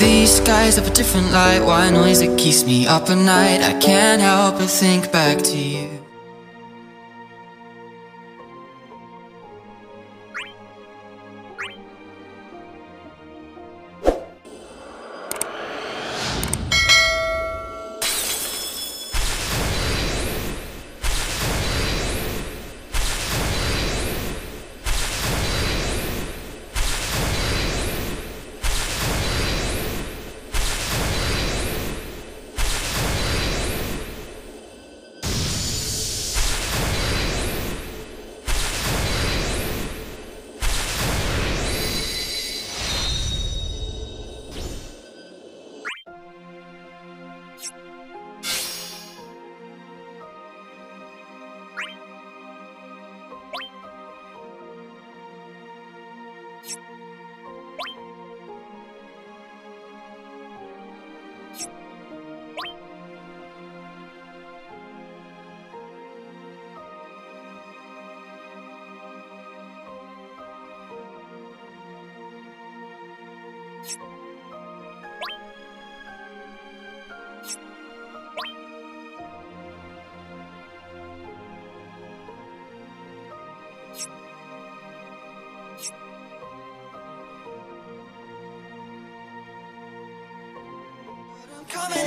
These skies have a different light. White noise that keeps me up at night? I can't help but think back to you coming